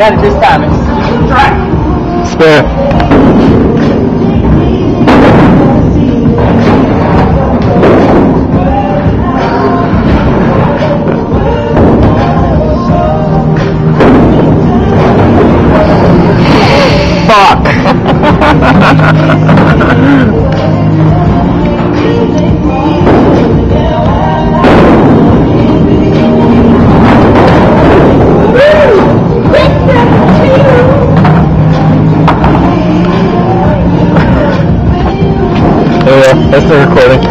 Got it this time. It's track. Spare. Fuck. That's the recording.